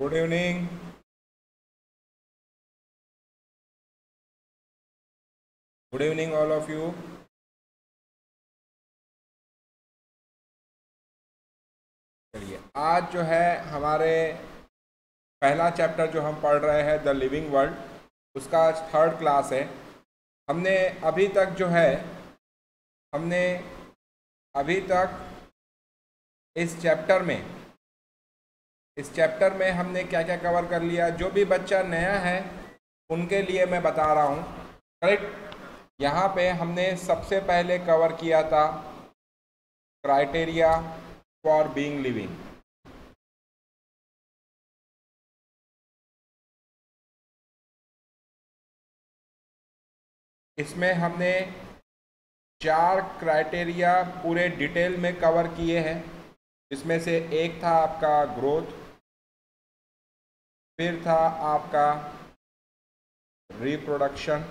Good evening good evening all of you चलिए, आज जो है हमारे पहला चैप्टर जो हम पढ़ रहे हैं द लिविंग वर्ल्ड उसका आज थर्ड क्लास है। हमने अभी तक जो है, हमने अभी तक इस चैप्टर में इस चैप्टर में हमने क्या क्या कवर कर लिया? जो भी बच्चा नया है, उनके लिए मैं बता रहा हूँ। करेक्ट यहाँ पे हमने सबसे पहले कवर किया था क्राइटेरिया फॉर बीइंग लिविंग इसमें हमने चार क्राइटेरिया पूरे डिटेल में कवर किए हैं। इसमें से एक था आपका ग्रोथ फिर था आपका रिप्रोडक्शन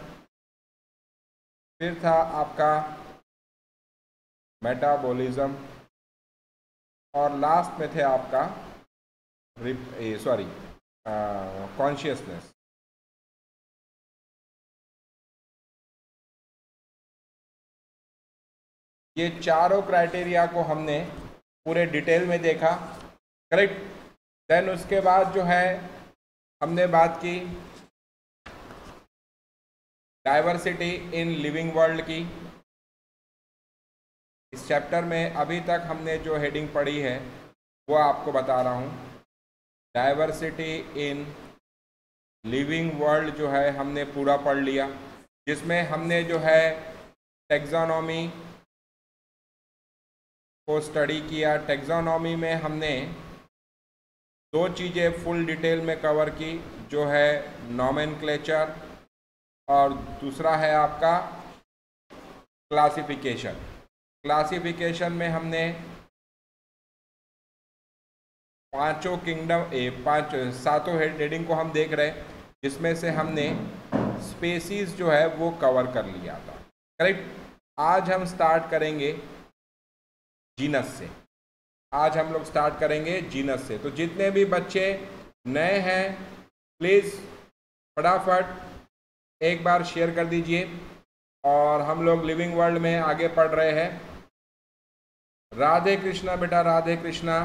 फिर था आपका मेटाबॉलिज्म और लास्ट में थे आपका सॉरी कॉन्शियसनेस ये चारों क्राइटेरिया को हमने पूरे डिटेल में देखा करेक्ट देन उसके बाद जो है हमने बात की डाइवर्सिटी इन लिविंग वर्ल्ड की। इस चैप्टर में अभी तक हमने जो हेडिंग पढ़ी है, वो आपको बता रहा हूँ। डाइवर्सिटी इन लिविंग वर्ल्ड जो है, हमने पूरा पढ़ लिया, जिसमें हमने जो है टेक्जोनॉमी को स्टडी किया। टेक्जोनॉमी में हमने दो चीज़ें फुल डिटेल में कवर की, जो है नॉमन और दूसरा है आपका क्लासिफिकेशन क्लासिफिकेशन में हमने पाँचों किंगडम ए, पाँच, सातों हेडिंग को हम देख रहे हैं, जिसमें से हमने स्पेसीज जो है वो कवर कर लिया था. करेक्ट आज हम स्टार्ट करेंगे जीनस से. आज हम लोग स्टार्ट करेंगे जीनस से। तो जितने भी बच्चे नए हैं प्लीज़ फटाफट एक बार शेयर कर दीजिए। और हम लोग लिविंग वर्ल्ड में आगे पढ़ रहे हैं। राधे कृष्णा, बेटा राधे कृष्णा।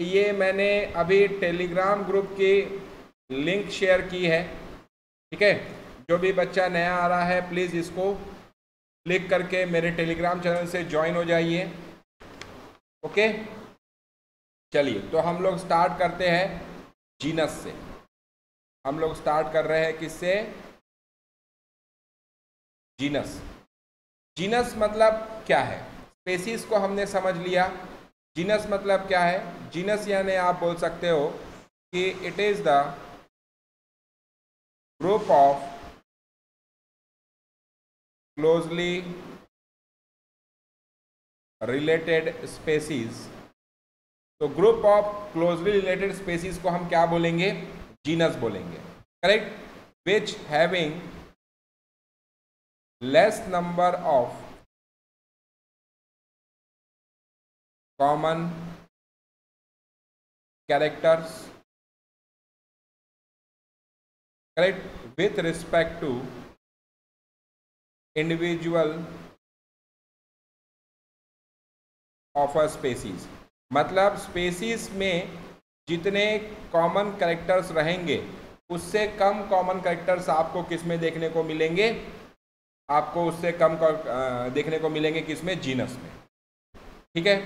ये मैंने अभी टेलीग्राम ग्रुप की लिंक शेयर की है। ठीक है? जो भी बच्चा नया आ रहा है प्लीज़ इसको क्लिक करके मेरे टेलीग्राम चैनल से ज्वाइन हो जाइए। ओके? चलिए तो हम लोग स्टार्ट करते हैं जीनस से। हम लोग स्टार्ट कर रहे हैं किससे? जीनस जीनस मतलब क्या है? स्पेसीज को हमने समझ लिया। जीनस मतलब क्या है? जीनस यानी आप बोल सकते हो कि it is the group of closely related species. तो group of closely related species को हम क्या बोलेंगे? जीनस बोलेंगे. Correct which having less number of common characters correct with respect to individual of a species मतलब स्पेसीज में जितने common characters रहेंगे, उससे कम कॉमन करेक्टर्स आपको किसमें देखने को मिलेंगे? आपको उससे कम देखने को मिलेंगे किसमें? जीनस में। ठीक है?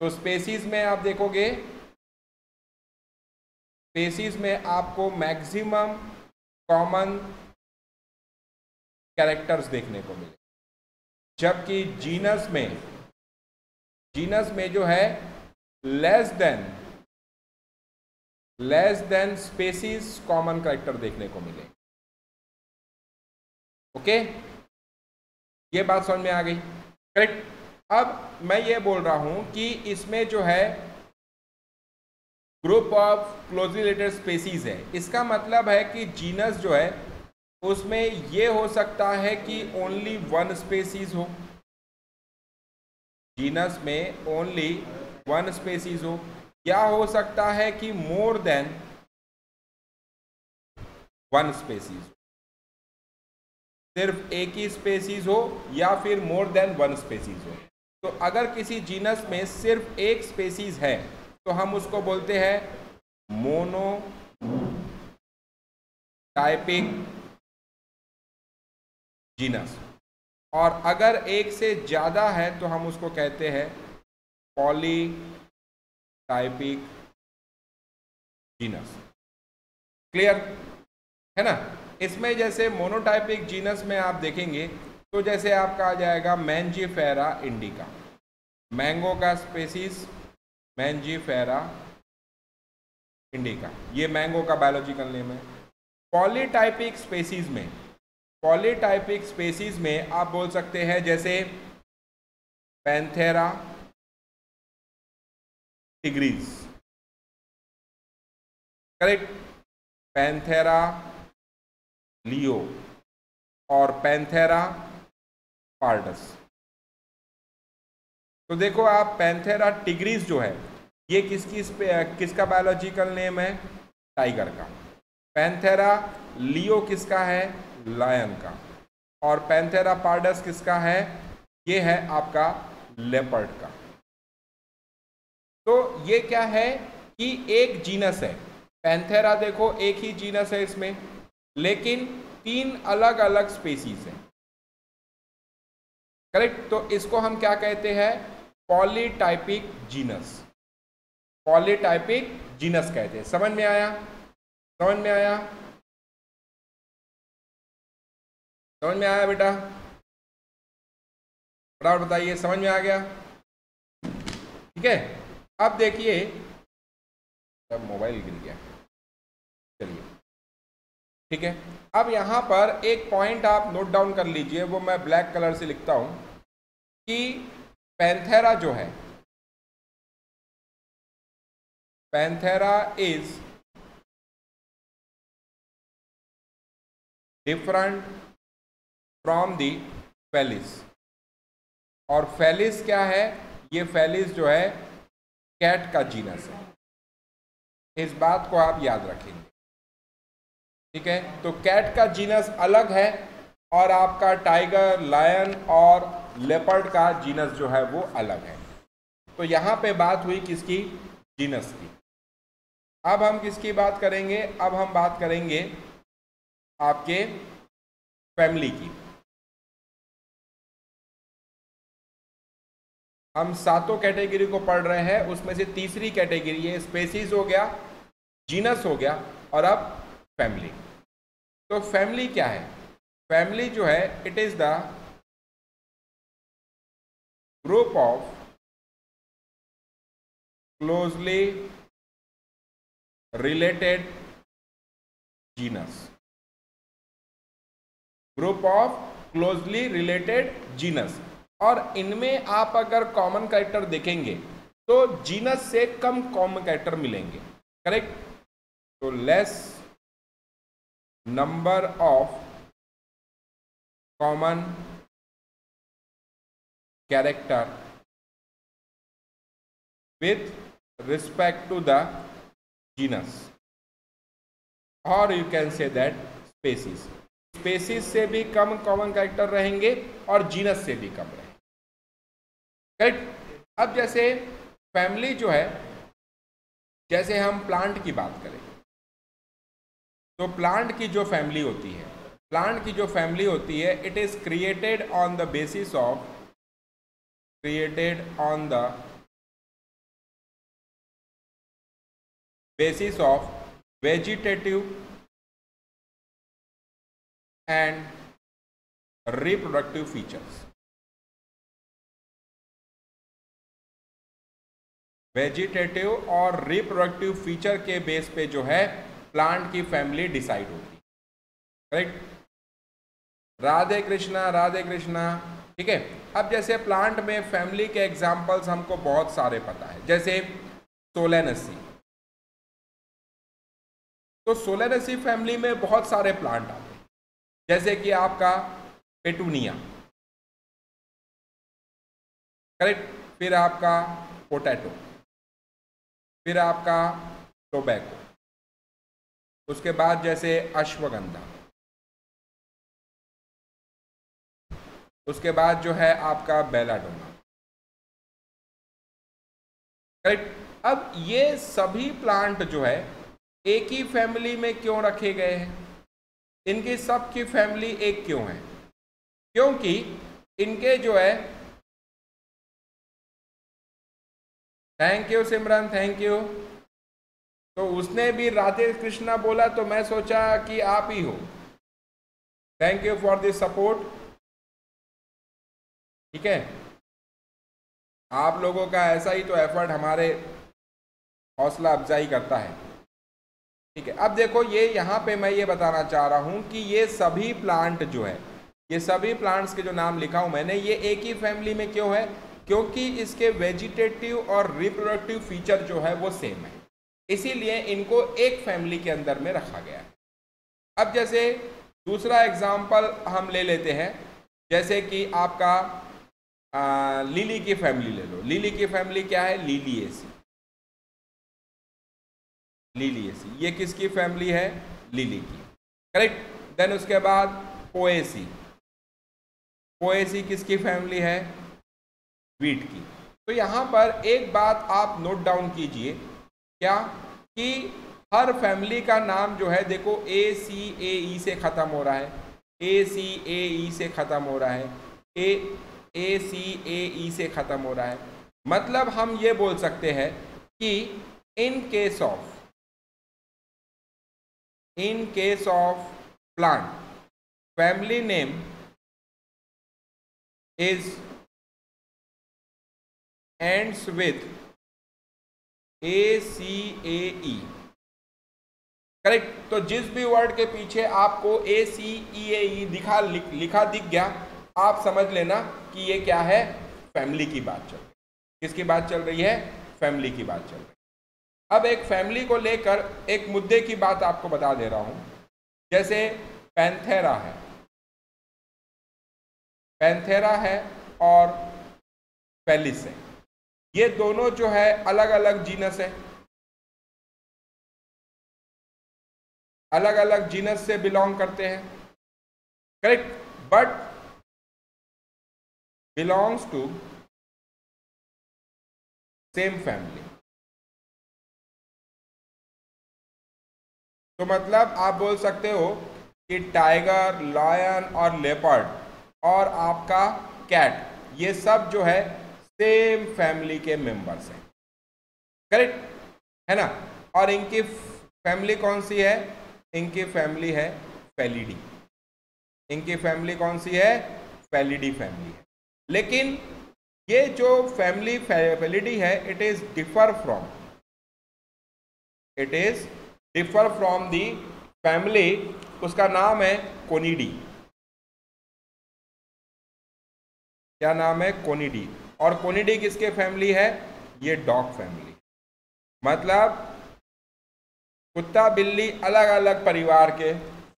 तो स्पेसीज में आप देखोगे स्पेसीज में आपको मैक्सिमम कॉमन कैरेक्टर्स देखने को मिले जबकि जीनस में जीनस में जो है less than less than species common character देखने को मिले। ओके ये बात समझ में आ गई? करेक्ट अब मैं ये बोल रहा हूँ कि इसमें जो है group of closely related species है। इसका मतलब है कि जीनस जो है, उसमें ये हो सकता है कि ओनली वन स्पेसीज हो। जीनस में ओनली वन स्पेसीज हो या हो सकता है कि मोर देन वन स्पेसीज सिर्फ़ एक ही स्पेसीज हो या फिर मोर देन वन स्पेसीज हो? तो अगर किसी जीनस में सिर्फ़ एक स्पेसीज है तो हम उसको बोलते हैं मोनो टाइपिक जीनस और अगर एक से ज़्यादा है तो हम उसको कहते हैं पॉली टाइपिक जीनस क्लियर है ना? इसमें जैसे मोनोटाइपिक जीनस में आप देखेंगे तो जैसे आपका आ जाएगा मैंजीफेरा इंडिका मैंगो का स्पेसिस मैंजीफेरा इंडिका ये मैंगो का बायोलॉजिकल नेम है. पॉलीटाइपिक स्पेसीज में पॉलीटाइपिक स्पेसीज में आप बोल सकते हैं जैसे Panthera tigris correct? Panthera, leo. और पैंथेरा, पार्डस। तो देखो आप पैंथेरा टिग्रीज जो है, ये किसकी किसका बायोलॉजिकल नेम है? टाइगर का। पैंथेरा, लियो किसका है? लायन का। और पैंथेरा पार्डस किसका है? ये है आपका लेपर्ड का। तो ये क्या है कि एक जीनस है। पैंथेरा देखो, एक ही जीनस है इसमें, लेकिन तीन अलग अलग स्पेसीज हैं। करेक्ट तो इसको हम क्या कहते हैं? पॉलीटाइपिक जीनस पॉलीटाइपिक जीनस कहते हैं। समझ में आया? समझ में आया? समझ में आया बेटा? फटाफट बताइए, समझ में आ गया? ठीक है? अब देखिए मोबाइल गिर गया। चलिए। ठीक है? अब यहाँ पर एक पॉइंट आप नोट डाउन कर लीजिए, वो मैं ब्लैक कलर से लिखता हूँ, कि पैंथेरा जो है Panthera is different from the Felis और फेलिस क्या है? ये फेलिस जो है कैट का जीनस है। इस बात को आप याद रखेंगे। ठीक है? तो कैट का जीनस अलग है और आपका टाइगर लायन और लेपर्ड का जीनस जो है, वो अलग है। तो यहाँ पे बात हुई किसकी? जीनस की। अब हम किसकी बात करेंगे? अब हम बात करेंगे आपके फैमिली की। हम सातों कैटेगरी को पढ़ रहे हैं, उसमें से तीसरी कैटेगरी है स्पेसीज हो गया जीनस हो गया और अब फैमिली तो फैमिली क्या है? फैमिली जो है it is the group of closely related genus group of closely related genus और इनमें आप अगर कॉमन कैरेक्टर देखेंगे तो जीनस से कम कॉमन कैरेक्टर मिलेंगे। करेक्ट तो less number of common character with respect to the genus और you can say that species species से भी कम कॉमन कैरेक्टर रहेंगे और जीनस से भी कम रहेंगे। करेक्ट अब जैसे फैमिली जो है, जैसे हम प्लांट की बात करें तो प्लांट की जो फैमिली होती है प्लांट की जो फैमिली होती है it is created on the basis of created on the basis of vegetative and reproductive features vegetative और रिप्रोडक्टिव फीचर के बेस पे जो है प्लांट की फैमिली डिसाइड होती है। करेक्ट राधे कृष्णा राधे कृष्णा, ठीक है? अब जैसे प्लांट में फैमिली के एग्जाम्पल्स हमको बहुत सारे पता है। जैसे सोलेनसी तो सोलेनसी फैमिली में बहुत सारे प्लांट आते हैं। जैसे कि आपका पेटूनिया करेक्ट फिर आपका पोटैटो फिर आपका टोबैको उसके बाद जैसे अश्वगंधा। उसके बाद जो है आपका बेलाडोना राइट अब ये सभी प्लांट जो है, एक ही फैमिली में क्यों रखे गए हैं? इनकी सबकी फैमिली एक क्यों है? क्योंकि इनके जो है thank you Simran thank you तो उसने भी राधे कृष्णा बोला तो मैं सोचा कि आप ही हो। Thank you for this support ठीक है? आप लोगों का ऐसा ही तो एफर्ट हमारे हौसला अफजाई करता है। ठीक है? अब देखो, ये यहाँ पे मैं ये बताना चाह रहा हूँ कि ये सभी प्लांट जो है, ये सभी प्लांट्स के जो नाम लिखा हूँ मैंने, ये एक ही फैमिली में क्यों है? क्योंकि इसके वेजिटेटिव और रिप्रोडक्टिव फीचर जो है वो सेम है। इसीलिए इनको एक फैमिली के अंदर में रखा गया है। अब जैसे दूसरा एग्ज़ाम्पल हम ले लेते हैं जैसे कि आपका आ, लिली की फैमिली ले लो। लिली की फैमिली क्या है? लीली एसी लिली एसी ये किसकी फैमिली है? लिली की। करेक्ट देन उसके बाद पोएसी पोएसी किसकी फैमिली है? वीट की। तो यहाँ पर एक बात आप नोट डाउन कीजिए, क्या कि हर फैमिली का नाम जो है, देखो ए सी ए ई से ख़त्म हो रहा है। ए सी ए ई से ख़त्म हो रहा है। ए ए सी ए ई से ख़त्म हो रहा है। मतलब हम ये बोल सकते हैं कि in case of in case of plant family name is ends with A C A E correct तो जिस भी वर्ड के पीछे आपको ए सी ई ए ई दिखा, लिखा दिख गया, आप समझ लेना कि ये क्या है? फैमिली की बात चल रही किसकी बात चल रही है? फैमिली की बात चल रही अब एक फैमिली को लेकर एक मुद्दे की बात आपको बता दे रहा हूँ। जैसे पैंथेरा है। पैंथेरा है और पेलिस है। ये दोनों जो है अलग अलग जीनस है। अलग अलग जीनस से बिलोंग करते हैं। Correct but belongs to same family तो मतलब आप बोल सकते हो कि टाइगर लॉयन और लेपर्ड और आपका कैट ये सब जो है सेम फैमिली के मेंबर्स हैं। करेक्ट है ना? और इनकी फैमिली कौन सी है? इनकी फैमिली है फैलिडी इनकी फैमिली कौन सी है? फैलिडी फैमिली है। लेकिन ये जो फैमिली फैलिडी है it is differ from it is differ from the family उसका नाम है कोनिडी क्या नाम है? कोनिडी और कोनिडी किसके फैमिली है? ये डॉग फैमिली मतलब कुत्ता, बिल्ली अलग अलग परिवार के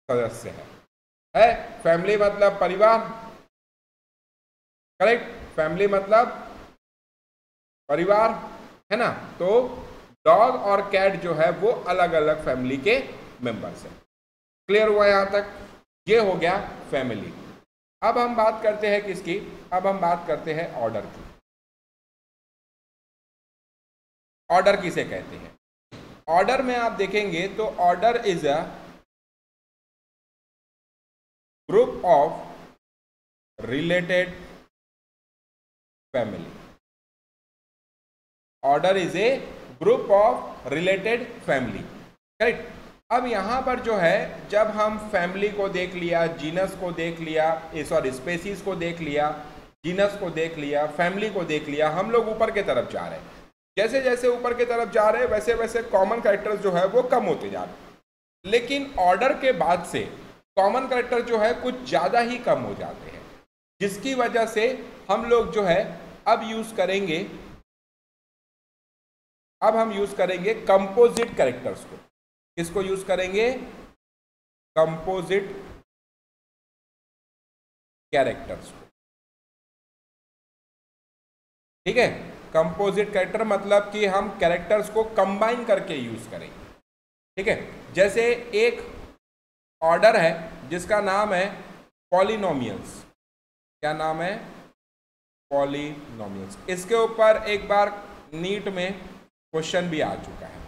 सदस्य है। है? फैमिली मतलब परिवार। करेक्ट फैमिली मतलब परिवार, है ना? तो डॉग और कैट जो है, वो अलग अलग फैमिली के मेंबर्स हैं। क्लियर हुआ यहाँ तक? ये हो गया फैमिली अब हम बात करते हैं किसकी? अब हम बात करते हैं ऑर्डर की। ऑर्डर किसे कहते हैं? ऑर्डर में आप देखेंगे तो order is a group of related family order is a group of related family correct अब यहाँ पर जो है, जब हम फैमिली को देख लिया जीनस को देख लिया सॉरी स्पेसीज को देख लिया जीनस को देख लिया फैमिली को देख लिया, हम लोग ऊपर के तरफ़ जा रहे हैं। जैसे जैसे ऊपर की तरफ़ जा रहे वैसे वैसे कॉमन करेक्टर्स जो है वो कम होते जा रहे लेकिन ऑर्डर के बाद से कॉमन करेक्टर जो है कुछ ज़्यादा ही कम हो जाते हैं। जिसकी वजह से हम लोग जो है अब यूज़ करेंगे, अब हम यूज़ करेंगे कंपोजिट कैरेक्टर्स को। किसको यूज़ करेंगे? कंपोजिट कैरेक्टर्स को। ठीक है? कंपोजिट कैरेक्टर मतलब कि हम कैरेक्टर्स को कंबाइन करके यूज़ करें। ठीक है? जैसे एक ऑर्डर है, जिसका नाम है पॉलिनोमियल्स क्या नाम है? पॉलिनोमियल्स इसके ऊपर एक बार नीट में क्वेश्चन भी आ चुका है।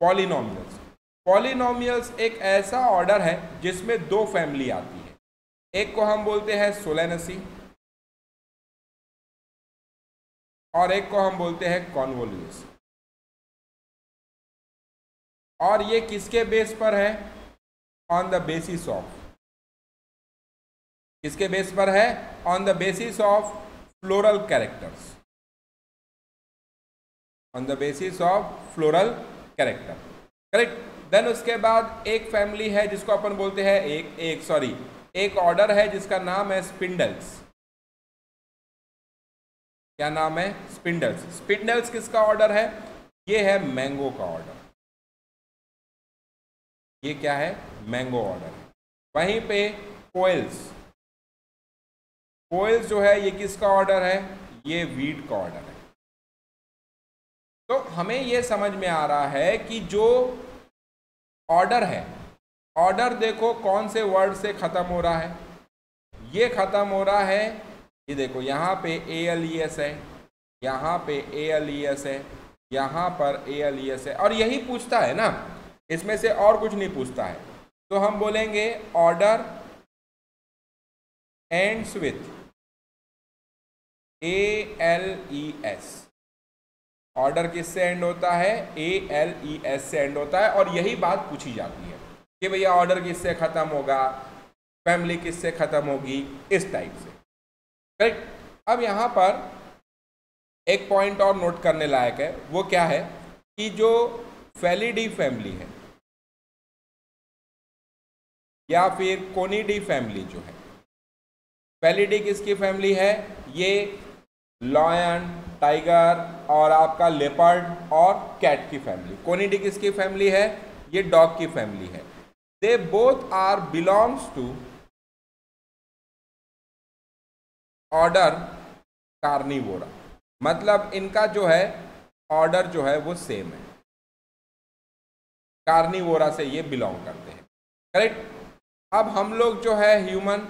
पॉलिनोमियल्स पॉलिनोमियल्स एक ऐसा ऑर्डर है, जिसमें दो फैमिली आती है। एक को हम बोलते हैं सोलेनसी और एक को हम बोलते हैं कॉन्वोल्यूस और ये किसके बेस पर है? ऑन द बेसिस ऑफ़ किसके बेस पर है? On the basis of floral characters on the basis of floral character correct then उसके बाद एक फैमिली है जिसको अपन बोलते हैं एक एक सॉरी एक ऑर्डर है जिसका नाम है स्पिंडल्स क्या नाम है? स्पिंडल्स स्पिंडल्स किसका ऑर्डर है? ये है मैंगो का ऑर्डर ये क्या है? मैंगो ऑर्डर वहीं पे कोयल्स कोयल्स जो है, ये किसका ऑर्डर है? ये वीट का ऑर्डर है. तो हमें ये समझ में आ रहा है कि जो ऑर्डर है ऑर्डर देखो कौन से वर्ड से ख़त्म हो रहा है. ये ख़त्म हो रहा है ये देखो, यहाँ पे ए एल ई एस है, यहाँ पे ए एल ई एस है, यहाँ पर ए एल ई एस है। और यही पूछता है ना, इसमें से और कुछ नहीं पूछता है। तो हम बोलेंगे order ends with A L E S order किससे एंड होता है? ए एल ई एस से एंड होता है और यही बात पूछी जाती है कि भैया ऑर्डर किससे ख़त्म होगा? फैमिली किससे ख़त्म होगी? इस टाइप से। करेक्ट अब यहाँ पर एक पॉइंट और नोट करने लायक है। वो क्या है? कि जो फैलिडी फैमिली है, या फिर कोनीडी फैमिली जो है फैलिडी किसकी फैमिली है? ये लॉयन टाइगर और आपका लेपर्ड और कैट की फैमिली कोनीडी किसकी फैमिली है? ये डॉग की फैमिली है। They both are belongs to order Carnivora. मतलब इनका जो है, ऑर्डर जो है वो सेम है। कार्निवोरा से ये बिलोंग करते हैं। करेक्ट? अब हम लोग जो है ह्यूमन,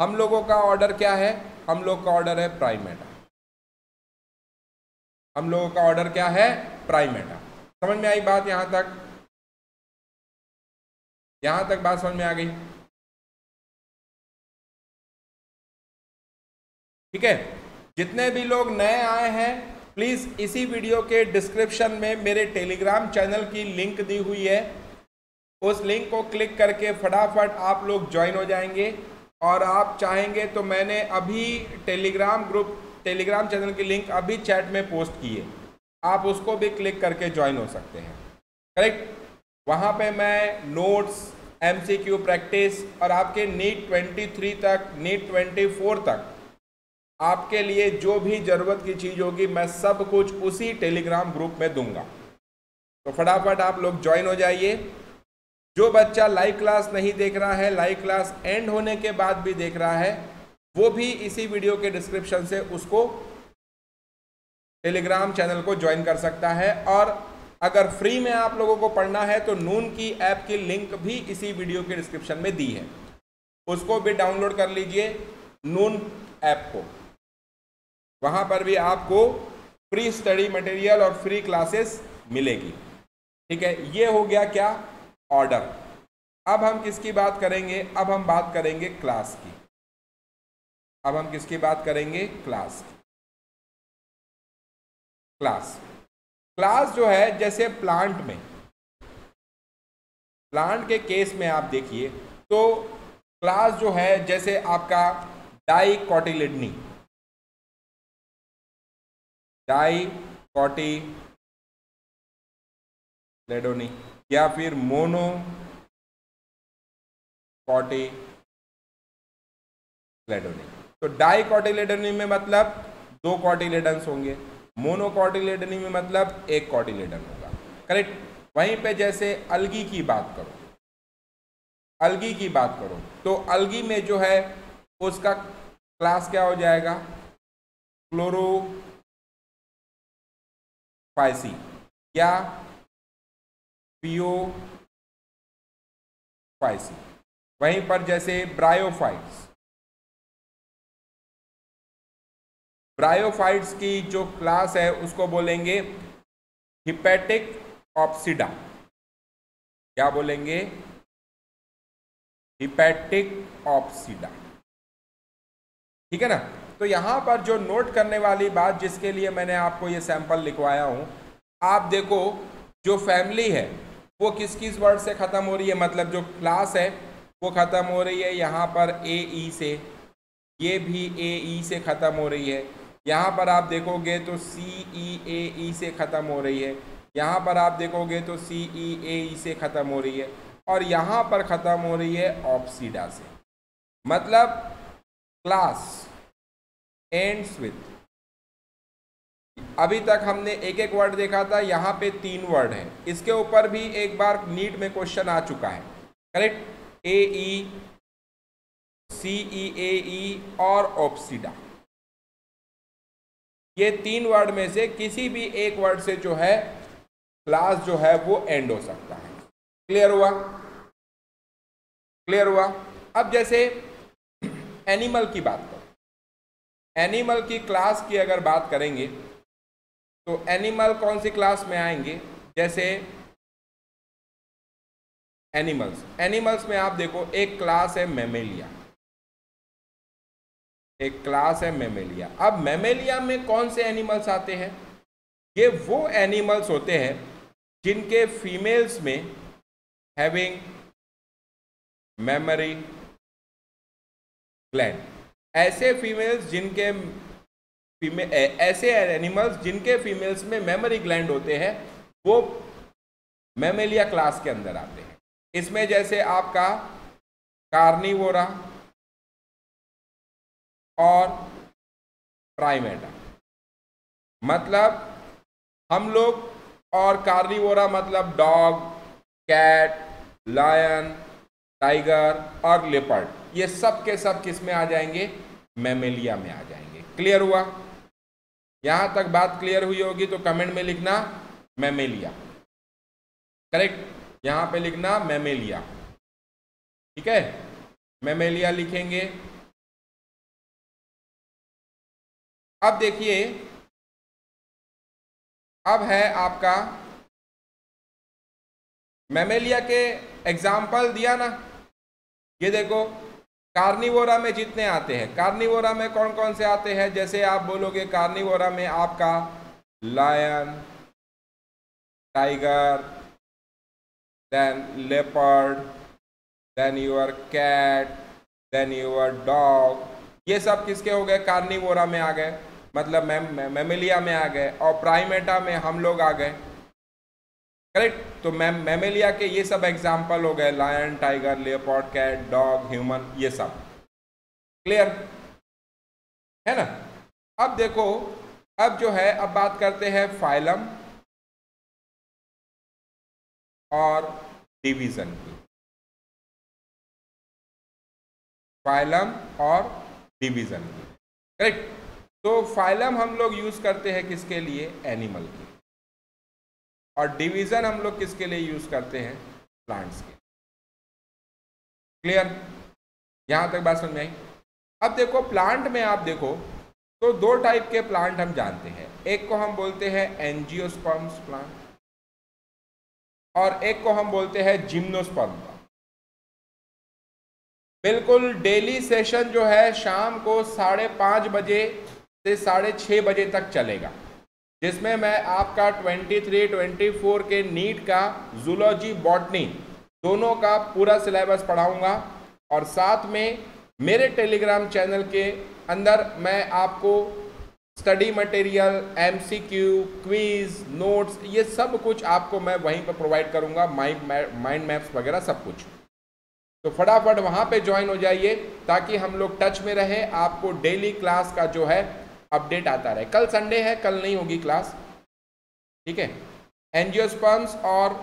हम लोगों का ऑर्डर क्या है? हम लोग का ऑर्डर है प्राइमेटा। हम लोगों का ऑर्डर क्या है? प्राइमेटा। समझ में आई बात यहाँ तक? यहाँ तक बात समझ में आ गई? ठीक है? जितने भी लोग नए आए हैं प्लीज़ इसी वीडियो के डिस्क्रिप्शन में मेरे टेलीग्राम चैनल की लिंक दी हुई है। उस लिंक को क्लिक करके फटाफट आप लोग ज्वाइन हो जाएँगे। और आप चाहेंगे तो मैंने अभी टेलीग्राम ग्रुप टेलीग्राम चैनल की लिंक अभी चैट में पोस्ट की है। आप उसको भी क्लिक करके ज्वाइन हो सकते हैं। करेक्ट वहाँ पे मैं नोट्स एमसीक्यू प्रैक्टिस और आपके नीट 23 तक नीट 24 तक आपके लिए जो भी ज़रूरत की चीज़ होगी, मैं सब कुछ उसी टेलीग्राम ग्रुप में दूँगा। तो फटाफट आप लोग ज्वाइन हो जाइए। जो बच्चा लाइव क्लास नहीं देख रहा है लाइव क्लास एंड होने के बाद भी देख रहा है, वो भी इसी वीडियो के डिस्क्रिप्शन से उसको टेलीग्राम चैनल को ज्वाइन कर सकता है। और अगर फ्री में आप लोगों को पढ़ना है तो नून की ऐप की लिंक भी इसी वीडियो के डिस्क्रिप्शन में दी है। उसको भी डाउनलोड कर लीजिए नून ऐप को। वहाँ पर भी आपको फ्री स्टडी मटेरियल और फ्री क्लासेस मिलेगी। ठीक है, ये हो गया क्या? ऑर्डर अब हम किसकी बात करेंगे? अब हम बात करेंगे क्लास की। अब हम किसकी बात करेंगे? क्लास की। क्लास क्लास जो है, जैसे प्लांट में। प्लांट के केस में आप देखिए तो क्लास जो है, जैसे आपका डाई कॉटिलिडनी डाई कॉटी लेडोनी, या फिर मोनो कॉटी लेडोनी। तो डाई कॉटिलेडनी में मतलब दो कॉटिलेडन्स होंगे। मोनो कॉटिलेडनी में मतलब एक कॉटिलेडन होगा। करेक्ट? वहीं पे जैसे अलगी की बात करो। अलगी की बात करो। तो अलगी में जो है, उसका क्लास क्या हो जाएगा? क्लोरो फाइसी या पियो फाइसी वहीं पर जैसे ब्रायोफाइट्स ब्रायोफाइट्स की जो क्लास है, उसको बोलेंगे हिपैटिक ऑप्सिडा क्या बोलेंगे? हिपैटिक ऑप्सिडा ठीक है ना? तो यहाँ पर जो नोट करने वाली बात जिसके लिए मैंने आपको ये सैंपल लिखवाया हूँ, आप देखो जो फैमिली है, वो किस किस वर्ड से ख़त्म हो रही है? मतलब जो क्लास है, वो ख़त्म हो रही है यहाँ पर ए ई e से। ये भी ए ई e से ख़त्म हो रही है। यहाँ पर आप देखोगे तो सी ई ए ई से ख़त्म हो रही है। यहाँ पर आप देखोगे तो सी ई ए ई से ख़त्म हो रही है। और यहाँ पर ख़त्म हो रही है ऑप्सीडा से। मतलब क्लास एंड्स विथ अभी तक हमने एक एक वर्ड देखा था, यहाँ पे तीन वर्ड हैं। इसके ऊपर भी एक बार नीट में क्वेश्चन आ चुका है। करेक्ट ए ई सी ई ए ई और ऑप्सीडा ये तीन वर्ड में से किसी भी एक वर्ड से जो है क्लास जो है वो एंड हो सकता है। क्लियर हुआ? क्लियर हुआ? अब जैसे एनिमल की बात करो। एनिमल की क्लास की अगर बात करेंगे तो एनिमल कौन सी क्लास में आएँगे? जैसे एनिमल्स। एनिमल्स में आप देखो, एक क्लास है मेमेलिया। एक क्लास है मेमेलिया। अब मेमेलिया में कौन से एनिमल्स आते हैं? ये वो एनिमल्स होते हैं जिनके फीमेल्स में हैविंग, मेमोरी, ग्लैंड। ऐसे फीमेल्स जिनके फीमे ऐसे एनिमल्स जिनके फीमेल्स में मेमोरी ग्लैंड होते हैं, वो मेमेलिया क्लास के अंदर आते हैं। इसमें जैसे आपका कार्निवोरा और प्राइमेटा मतलब हम लोग और कार्निवोरा मतलब डॉग कैट लायन टाइगर और लेपर्ड ये सब के सब किसमें आ जाएँगे? मेमेलिया में आ जाएँगे। क्लियर हुआ? यहाँ तक बात क्लियर हुई होगी तो कमेंट में लिखना मेमेलिया। करेक्ट यहाँ पे लिखना मेमेलिया। ठीक है? मेमेलिया लिखेंगे। अब देखिए, अब है आपका मेमेलिया के एग्ज़ाम्पल दिया ना। ये देखो कार्निवोरा में जितने आते हैं, कार्निवोरा में कौन कौन से आते हैं? जैसे आप बोलोगे कार्निवोरा में आपका lion tiger then leopard then your cat then your dog ये सब किसके हो गए? कार्निवोरा में आ गए। मतलब मेमिलिया में आ गए और प्राइमेटा में हम लोग आ गए। करेक्ट तो मैम मेमेलिया के ये सब एग्ज़ाम्पल हो गए lion tiger leopard cat dog human ये सब। क्लियर है ना? अब देखो, अब जो है, अब बात करते हैं फाइलम और डिवीज़न की। फाइलम और डिवीज़न की। करेक्ट तो फाइलम हम लोग यूज़ करते हैं किसके लिए? एनिमल के। और डिवीज़न हम लोग किसके लिए यूज़ करते हैं? प्लांट्स के। क्लियर? यहाँ तक बात समझ में आई? अब देखो, प्लांट में आप देखो तो दो टाइप के प्लांट हम जानते हैं। एक को हम बोलते हैं एनजियोस्पर्म्स प्लांट और एक को हम बोलते हैं जिम्नोस्पर्म बिल्कुल डेली सेशन जो है, शाम को साढ़े पाँच बजे से साढ़े छः बजे तक चलेगा। जिसमें मैं आपका 23, 24 के नीट का जूलॉजी बॉटनी दोनों का पूरा सिलेबस पढ़ाऊँगा। और साथ में मेरे टेलीग्राम चैनल के अंदर मैं आपको study material MCQ quiz notes ये सब कुछ आपको मैं वहीं पर प्रोवाइड करूँगा माइंड माइंड मैप्स वगैरह सब कुछ। तो फटाफट वहाँ पे ज्वाइन हो जाइए ताकि हम लोग टच में रहें आपको डेली क्लास का जो है अपडेट आता रहे। कल संडे है, कल नहीं होगी क्लास ठीक है? एंजियोस्पर्म्स और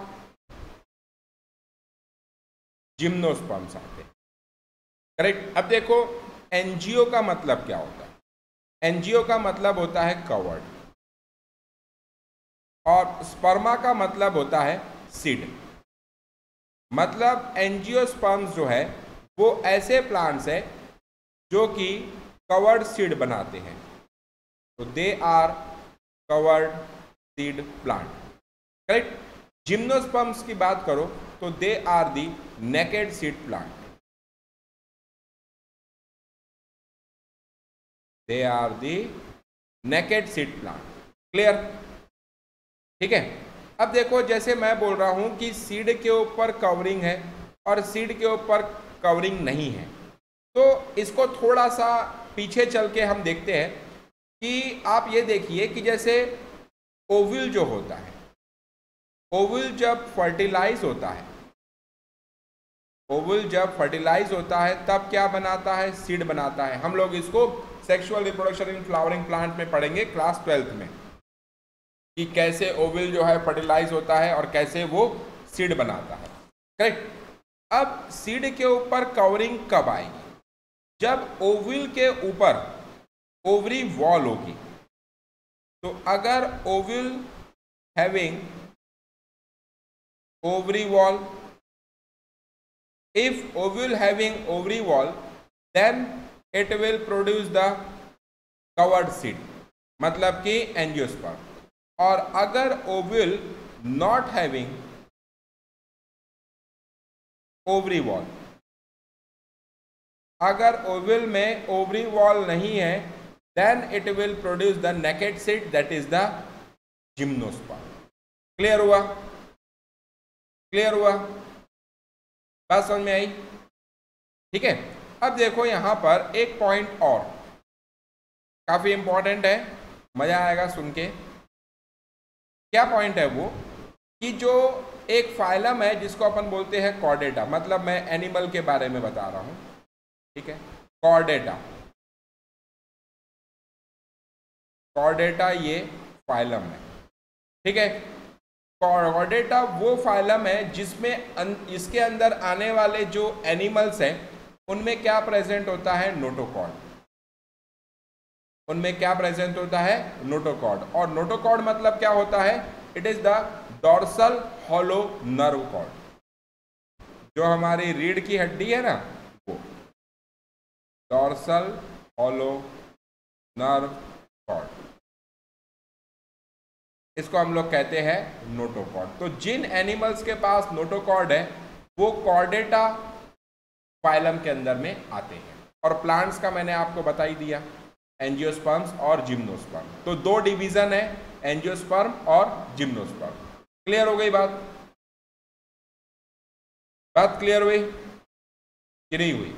जिम्नोस्पर्म्स आते हैं। करेक्ट अब देखो एनजीओ का मतलब क्या होता है? एनजीओ का मतलब होता है कवर्ड और स्पर्मा का मतलब होता है सीड मतलब एंजियोस्पर्म्स जो है, वो ऐसे प्लांट्स है जो कि कवर्ड सीड बनाते हैं। तो they are covered seed plant correct gymnosperms की बात करो तो they are the naked seed plant they are the naked seed plant clear ठीक है? अब देखो, जैसे मैं बोल रहा हूँ कि सीड के ऊपर कवरिंग है और सीड के ऊपर कवरिंग नहीं है। तो इसको थोड़ा सा पीछे चल के हम देखते हैं। कि आप ये देखिए कि जैसे ओविल जो होता है, ओविल जब फर्टिलाइज होता है, ओविल जब फर्टिलाइज होता है, तब क्या बनाता है? सीड बनाता है। हम लोग इसको sexual reproduction in flowering plant में पढ़ेंगे क्लास ट्वेल्थ में, कि कैसे ओविल जो है फर्टिलाइज होता है और कैसे वो सीड बनाता है। करेक्ट अब सीड के ऊपर कवरिंग कब आएगी? जब ओविल के ऊपर ओवरी वॉल होगी। तो अगर ovule having ovary wall if ovule having ovary wall then it will produce the covered seed मतलब कि एंजियोस्पर्म और अगर ovule not having ovary wall, अगर ओव्यूल में ओवरी वॉल नहीं है then it will produce the naked seed that is the gymnosperm clear हुआ? Clear हुआ? बात समझ में आई? ठीक है? अब देखो यहाँ पर एक पॉइंट और। काफ़ी इंपॉर्टेंट है। मज़ा आएगा सुन के। क्या पॉइंट है वो? कि जो एक फाइलम है, जिसको अपन बोलते हैं कॉर्डेटा मतलब मैं एनिमल के बारे में बता रहा हूँ। ठीक है? कॉर्डेटा कॉर्डेटा ये फाइलम है। ठीक है? कॉर्डेटा वो फाइलम है जिसमें अन, इसके अंदर आने वाले जो एनिमल्स हैं उनमें क्या प्रेजेंट होता है? नोटोकॉर्ड उनमें क्या प्रेजेंट होता है? नोटोकॉर्ड और नोटोकॉर्ड मतलब क्या होता है? It is the dorsal hollow nerve cord जो हमारी रीढ़ की हड्डी है ना वो। डॉर्सल हॉलो नर्व कॉर्ड इसको हम लोग कहते हैं नोटोकॉर्ड। तो जिन एनिमल्स के पास नोटोकॉर्ड है, वो कॉर्डेटा फाइलम के अंदर में आते हैं। और प्लांट्स का मैंने आपको बता ही दिया, एंजियोस्पर्म्स और जिम्नोस्पर्म। तो दो डिवीज़न है, एंजियोस्पर्म और जिम्नोस्पर्म। क्लियर हो गई बात? बात क्लियर हुई कि नहीं हुई?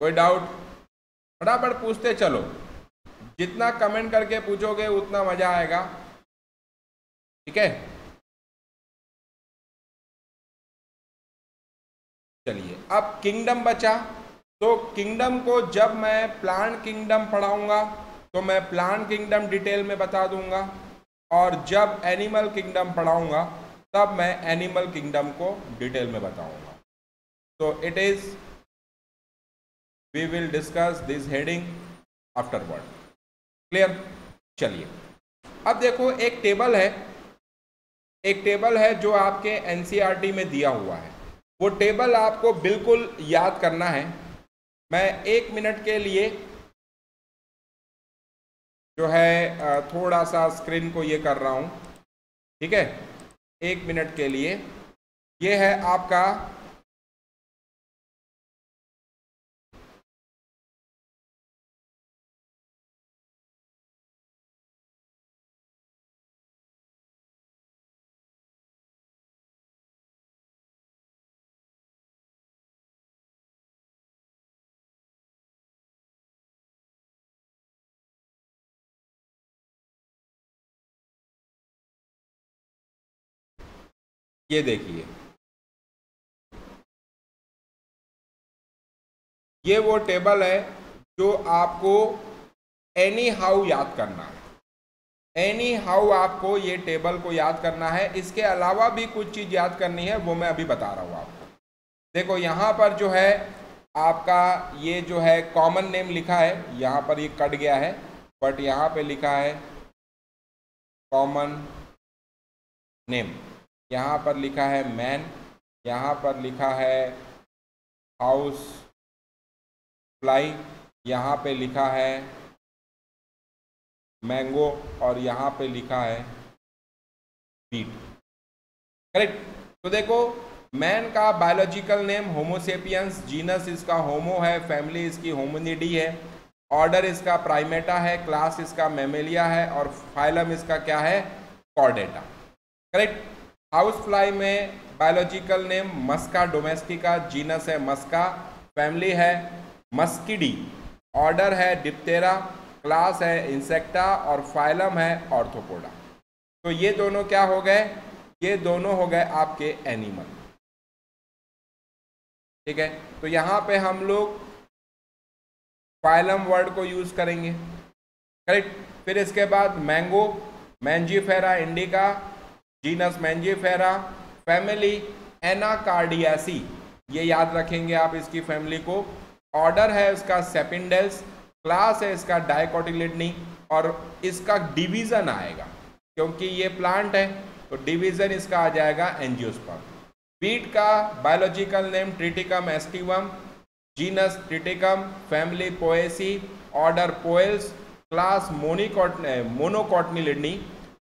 कोई डाउट? फटाफट पूछते चलो। जितना कमेंट करके पूछोगे, उतना मज़ा आएगा। ठीक है? चलिए, अब किंगडम बचा। तो किंगडम को जब मैं प्लान किंगडम पढ़ाऊँगा तो मैं प्लान किंगडम डिटेल में बता दूँगा। और जब एनिमल किंगडम पढ़ाऊँगा, तब मैं एनिमल किंगडम को डिटेल में बताऊँगा। तो it is we will discuss this heading after afterward clear चलिए। अब देखो, एक टेबल है। एक टेबल है जो आपके एनसीईआरटी में दिया हुआ है। वो टेबल आपको बिल्कुल याद करना है। मैं एक मिनट के लिए जो है थोड़ा सा स्क्रीन को ये कर रहा हूँ। ठीक है? एक मिनट के लिए। ये है आपका ये देखिए। ये वो टेबल है जो आपको एनी हाउ याद करना है। एनी हाउ आपको ये टेबल को याद करना है। इसके अलावा भी कुछ चीज़ याद करनी है, वो मैं अभी बता रहा हूँ आपको। देखो, यहाँ पर जो है, आपका ये जो है कॉमन नेम लिखा है, यहाँ पर ये कट गया है बट यहाँ पे लिखा है कॉमन नेम यहाँ पर लिखा है मैन यहाँ पर लिखा है हाउस फ्लाई यहाँ पे लिखा है मैंगो और यहाँ पे लिखा है बीट करेक्ट तो देखो मैन का biological name Homo sapiens genus इसका होमो है फैमिली इसकी होमोनिडी है ऑर्डर इसका प्राइमेटा है क्लास इसका मेमेलिया है और फाइलम इसका क्या है? कॉर्डेटा करेक्ट हाउस फ्लाई में biological name Musca domestica genus है मस्का फैमिली है मस्किडी ऑर्डर है डिप्टेरा क्लास है इंसेक्टा और फाइलम है ऑर्थोपोडा तो ये दोनों क्या हो गए? ये दोनों हो गए आपके एनिमल ठीक है? तो यहाँ पे हम लोग फाइलम वर्ड को यूज़ करेंगे। करेक्ट फिर इसके बाद mango Mangifera indica genus Mangifera family, Anacardiaceae. ये याद रखेंगे आप इसकी फैमिली को। ऑर्डर है इसका सेपिंडल्स, क्लास है इसका डायकोटिलिडनी और इसका डिवीज़न आएगा। क्योंकि ये प्लांट है तो डिवीज़न इसका आ जाएगा एंजियोस्पर्म। बीट का biological name Triticum aestivum, genus Triticum, family Poaceae, order Poales, class monocot Monocotyledonae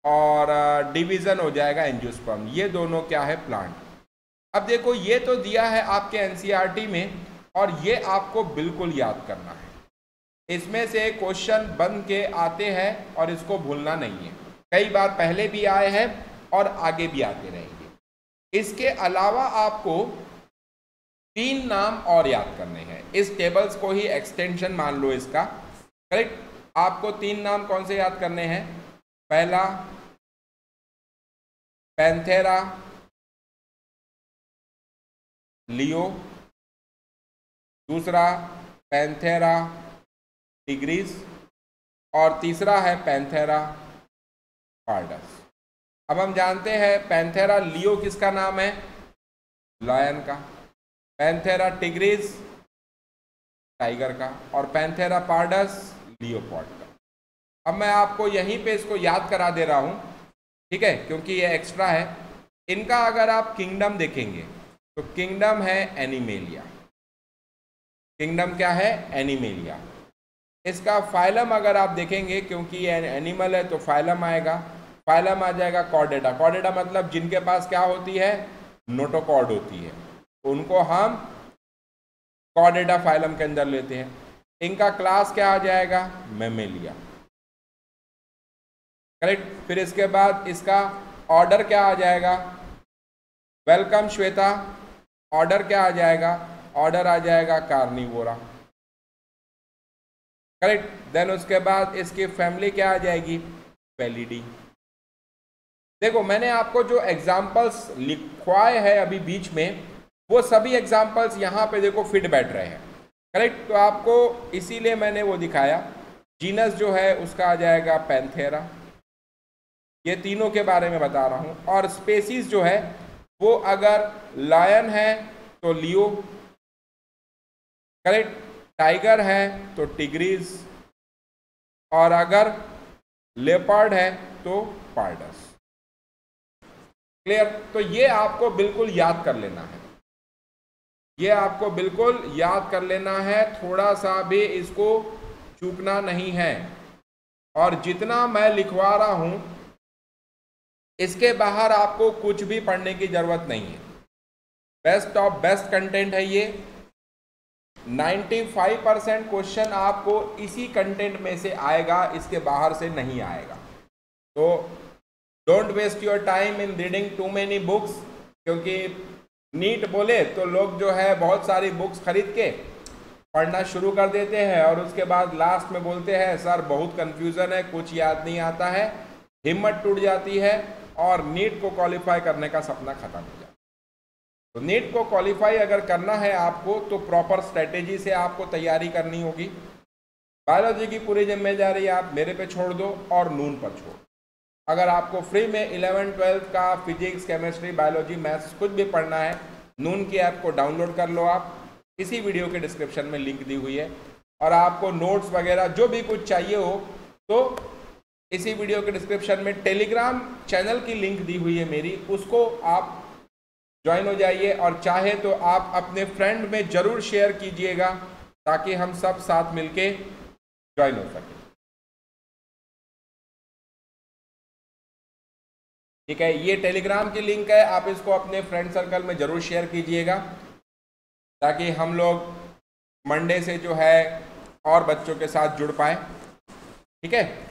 और डिवीज़न हो जाएगा एंजियोस्पर्म। ये दोनों क्या है? प्लांट। अब देखो, ये तो दिया है आपके एनसीईआरटी में और ये आपको बिल्कुल याद करना है। इसमें से क्वेश्चन बन के आते हैं और इसको भूलना नहीं है। कई बार पहले भी आए हैं और आगे भी आते रहेंगे। इसके अलावा आपको तीन नाम और याद करने हैं। इस टेबल्स को ही एक्सटेंशन मान लो इसका। करेक्ट आपको तीन नाम कौन से याद करने हैं? पहला, पैंथेरा, लियो, दूसरा, पैंथेरा, डिग्रीज, और तीसरा है पैंथेरा पार्डस अब हम जानते हैं पैंथेरा लियो किसका नाम है? लायन का। पैंथेरा टिग्रीज टाइगर का। और पैंथेरा पार्डस लियोपॉड अब मैं आपको यहीं पे इसको याद करा दे रहा हूँ, ठीक है? क्योंकि ये एक्स्ट्रा है। इनका अगर आप किंगडम देखेंगे तो किंगडम है एनिमेलिया। किंगडम क्या है? एनिमेलिया। इसका फाइलम अगर आप देखेंगे, क्योंकि ये एनिमल है तो फाइलम आएगा। फाइलम आ जाएगा कॉर्डेटा कॉर्डेटा मतलब जिनके पास क्या होती है? नोटोकॉर्ड होती है। उनको हम कॉर्डेटा फाइलम के अंदर लेते हैं। इनका क्लास क्या आ जाएगा? मेमेलिया करेक्ट फिर इसके बाद इसका ऑर्डर क्या आ जाएगा? वेलकम श्वेता ऑर्डर क्या आ जाएगा? ऑर्डर आ जाएगा कार्निवोरा करेक्ट देन उसके बाद इसकी फैमिली क्या आ जाएगी? पेलिडी देखो, मैंने आपको जो एग्जाम्पल्स लिखवाए हैं अभी बीच में, वो सभी एग्जाम्पल्स यहाँ पे देखो फिट बैठ रहे हैं। करेक्ट तो आपको इसीलिए मैंने वो दिखाया। जीनस जो है, उसका आ जाएगा पैंथेरा ये तीनों के बारे में बता रहा हूँ। और स्पेसीज जो है, वो अगर लायन है तो लियो। करेक्ट? टाइगर है तो टिग्रीज। और अगर लेपर्ड है तो पार्डस। क्लियर? तो ये आपको बिल्कुल याद कर लेना है। ये आपको बिल्कुल याद कर लेना है, थोड़ा सा भी इसको चूकना नहीं है। और जितना मैं लिखवा रहा हूँ इसके बाहर आपको कुछ भी पढ़ने की ज़रूरत नहीं है। बेस्ट ऑफ़ बेस्ट कंटेंट है ये। 95 परसेंट क्वेश्चन आपको इसी कंटेंट में से आएगा, इसके बाहर से नहीं आएगा। तो don't waste your time in reading too many books क्योंकि नीट बोले तो लोग जो है बहुत सारी बुक्स खरीद के पढ़ना शुरू कर देते हैं और उसके बाद लास्ट में बोलते हैं, सर, बहुत कन्फ्यूज़न है, कुछ याद नहीं आता है, हिम्मत टूट जाती है। और नीट को क्वालिफाई करने का सपना खत्म हो है तो नीट को क्वालिफाई अगर करना है आपको तो प्रॉपर स्ट्रेटेजी से आपको तैयारी करनी होगी। बायोलॉजी की पूरी ज़िम्मेदारी आप मेरे पे छोड़ दो और नून पर छोड़ अगर आपको फ्री में इलेवन ट्वेल्थ का फिजिक्स केमिस्ट्री बायोलॉजी मैथ्स कुछ भी पढ़ना है, नून की ऐप को डाउनलोड कर लो आप। इसी वीडियो के डिस्क्रिप्शन में लिंक दी हुई है। और आपको नोट्स वगैरह जो भी कुछ चाहिए हो तो इसी वीडियो के डिस्क्रिप्शन में टेलीग्राम चैनल की लिंक दी हुई है मेरी, उसको आप ज्वाइन हो जाइए और चाहे तो आप अपने फ्रेंड में ज़रूर शेयर कीजिएगा ताकि हम सब साथ मिलके ज्वाइन हो सके। ठीक है, ये टेलीग्राम की लिंक है, आप इसको अपने फ्रेंड सर्कल में ज़रूर शेयर कीजिएगा ताकि हम लोग मंडे से जो है और बच्चों के साथ जुड़ पाए। ठीक है?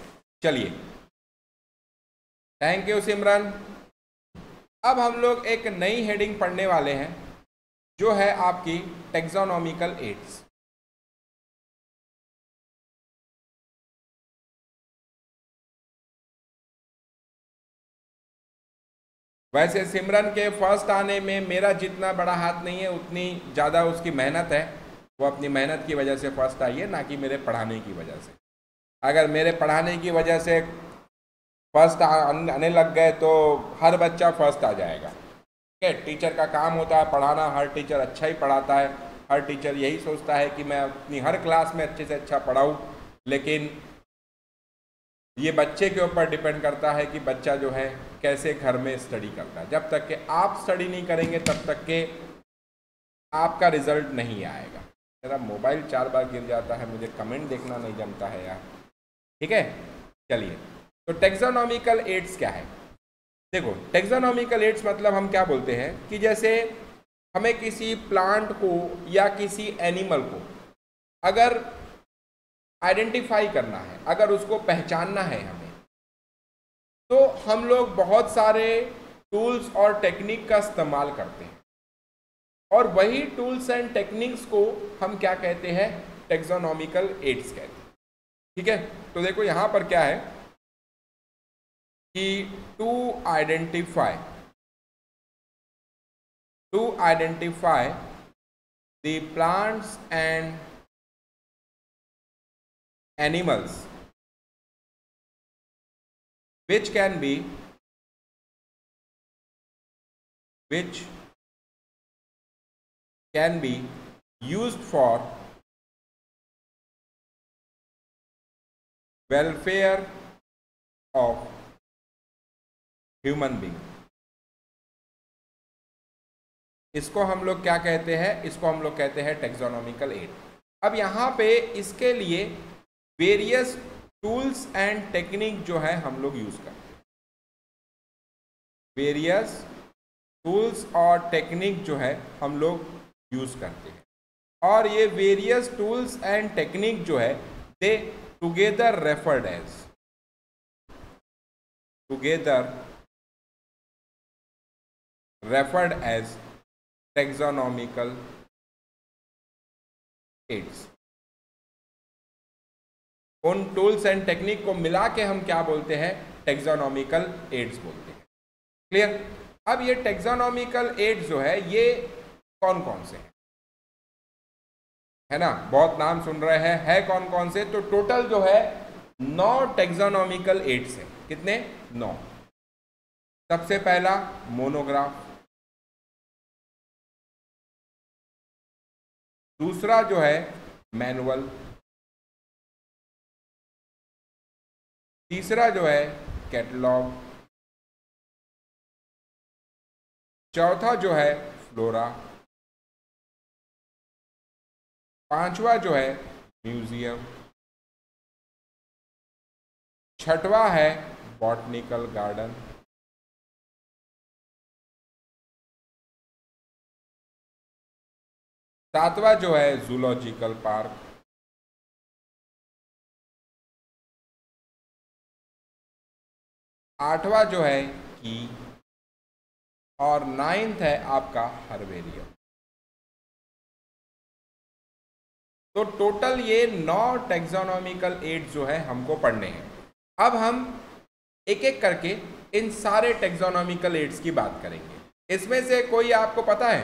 चलिए। थैंक यू सिमरन अब हम लोग एक नई हेडिंग पढ़ने वाले हैं, जो है आपकी टेक्सोनॉमिकल एड्स वैसे सिमरन के फ़र्स्ट आने में मेरा जितना बड़ा हाथ नहीं है, उतनी ज़्यादा उसकी मेहनत है। वो अपनी मेहनत की वजह से फ़र्स्ट आई है, ना कि मेरे पढ़ाने की वजह से। अगर मेरे पढ़ाने की वजह से फ़र्स्ट आने लग गए तो हर बच्चा फ़र्स्ट आ जाएगा। ठीक है, टीचर का काम होता है पढ़ाना, हर टीचर अच्छा ही पढ़ाता है। हर टीचर यही सोचता है कि मैं अपनी हर क्लास में अच्छे से अच्छा पढ़ाऊँ, लेकिन ये बच्चे के ऊपर डिपेंड करता है कि बच्चा जो है कैसे घर में स्टडी करता है। जब तक कि आप स्टडी नहीं करेंगे, तब तक के आपका रिज़ल्ट नहीं आएगा। मेरा मोबाइल चार बार गिर जाता है, मुझे कमेंट देखना नहीं जमता है यार। ठीक है? चलिए। तो टेक्सोनॉमिकल एड्स क्या है? देखो टेक्सोनॉमिकल एड्स मतलब हम क्या बोलते हैं? कि जैसे हमें किसी प्लांट को या किसी एनिमल को अगर आइडेंटिफाई करना है, अगर उसको पहचानना है हमें तो हम लोग बहुत सारे टूल्स और टेक्निक का इस्तेमाल करते हैं। और वही टूल्स एंड टेक्निक्स को हम क्या कहते हैं? टेक्सोनॉमिकल एड्स कहते हैं। ठीक है? तो देखो यहाँ पर क्या है कि to identify to identify the plants and animals, which can be, which can be used for welfare of human being. इसको हम लोग क्या कहते हैं? इसको हम लोग कहते हैं टेक्सोनॉमिकल एड अब यहाँ पे इसके लिए वेरियस टूल्स एंड टेक्निक जो है हम लोग यूज़ करते हैं. वेरियस टूल्स और टेक्निक जो है हम लोग यूज़ करते हैं. और ये वेरियस टूल्स एंड टेक्निक जो है they together referred as together referred as taxonomical aids उन टूल्स एंड टेक्निक को मिला के हम क्या बोलते हैं? टेक्सोनॉमिकल एड्स बोलते हैं। क्लियर अब ये टेक्सोनॉमिकल एड्स जो है, ये कौन कौन से हैं? है ना? बहुत नाम सुन रहे हैं। है कौन कौन से? तो टोटल जो है, नौ टेक्सोनॉमिकल एड्स है। कितने? नौ। सबसे पहला मोनोग्राफ दूसरा जो है मैनुअल तीसरा जो है कैटलॉग चौथा जो है फ्लोरा पांचवा जो है, म्यूज़ियम। छठवा है, बॉटनिकल गार्डन। सातवा जो है, जूलॉजिकल पार्क। आठवां जो है, की। और नाइन्थ है, आपका हर्बेरियम। तो टोटल ये नौ टेक्सोनॉमिकल एड जो है हमको पढ़ने हैं। अब हम एक एक करके इन सारे टेक्सोनॉमिकल एड्स की बात करेंगे। इसमें से कोई आपको पता है?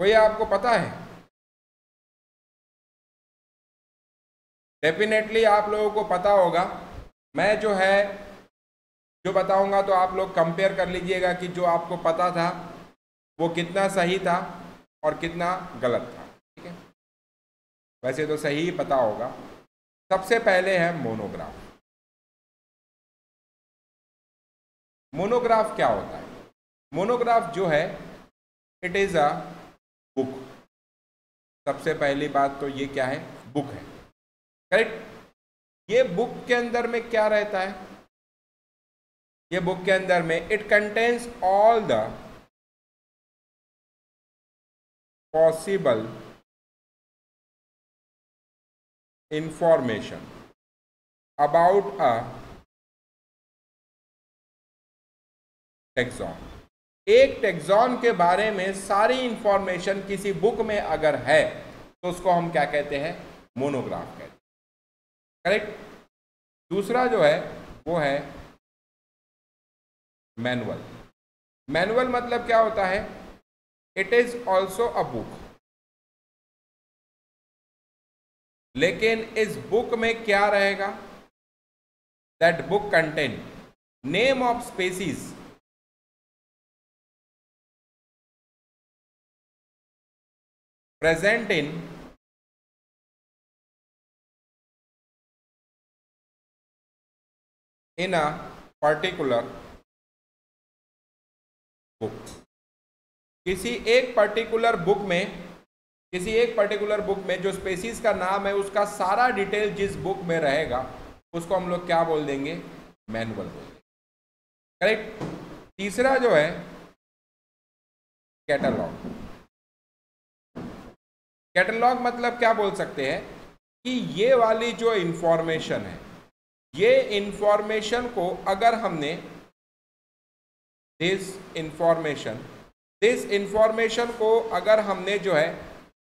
कोई आपको पता है? डेफिनेटली आप लोगों को पता होगा। मैं जो है जो बताऊँगा तो आप लोग कंपेयर कर लीजिएगा कि जो आपको पता था, वो कितना सही था और कितना गलत था, ठीक है? वैसे तो सही ही पता होगा। सबसे पहले है मोनोग्राफ मोनोग्राफ क्या होता है? मोनोग्राफ जो है इट इज़ अ बुक सबसे पहली बात तो ये क्या है? बुक है। करेक्ट ये बुक के अंदर में क्या रहता है? ये बुक के अंदर में it contains all the possible information about a taxon एक टेक्सॉन के बारे में सारी इंफॉर्मेशन किसी बुक में अगर है तो उसको हम क्या कहते हैं? मोनोग्राफ कहते हैं। करेक्ट दूसरा जो है, वो है मैनुअल। मैनुअल मतलब क्या होता है? It is also a book लेकिन इस बुक में क्या रहेगा? That book content name of species present in in a particular book किसी एक पर्टिकुलर बुक में, किसी एक पर्टिकुलर बुक में जो स्पेसीज का नाम है, उसका सारा डिटेल जिस बुक में रहेगा, उसको हम लोग क्या बोल देंगे? मैनुअल बोल देंगे। करेक्ट तीसरा जो है कैटलॉग कैटलॉग मतलब क्या बोल सकते हैं? कि ये वाली जो इंफॉर्मेशन है, ये इंफॉर्मेशन को अगर हमने दिस इंफॉर्मेशन दिस इंफॉर्मेशन को अगर हमने जो है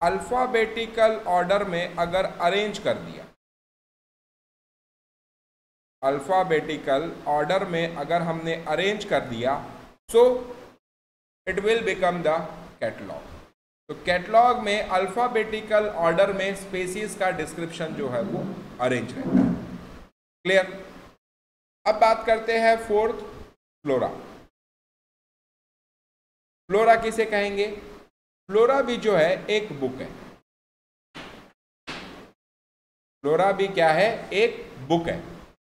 अल्फ़ाबेटिकल ऑर्डर में अगर अरेंज कर दिया। अल्फ़ाबेटिकल ऑर्डर में अगर हमने अरेंज कर दिया so it will become the catalogue तो कैटलॉग में अल्फ़ाबेटिकल ऑर्डर में स्पेसीज का डिस्क्रिप्शन जो है वो अरेंज रहता है। क्लियर अब बात करते हैं फोर्थ फ्लोरा फ्लोरा किसे कहेंगे? फ्लोरा भी जो है, एक बुक है। फ्लोरा भी क्या है? एक बुक है।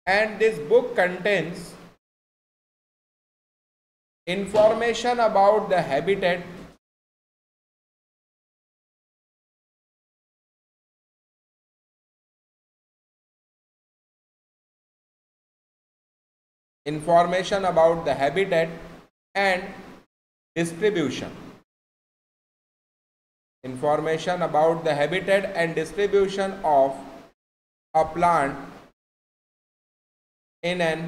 And this book contains information about the habitat information about the habitat and distribution. Information about the habitat and distribution of a plant in an